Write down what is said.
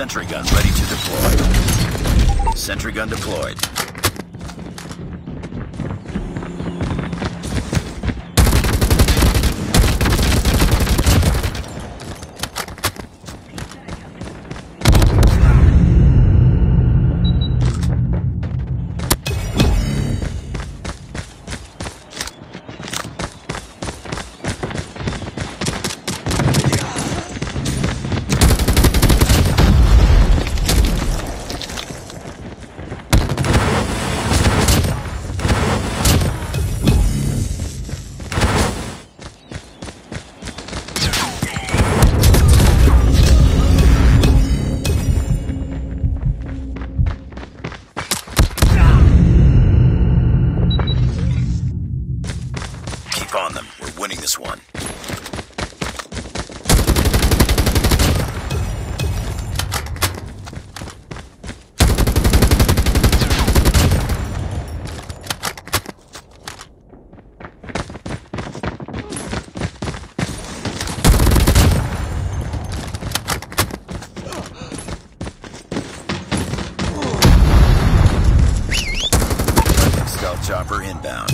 Sentry gun ready to deploy. Sentry gun deployed. Winning this one. Chopper inbound.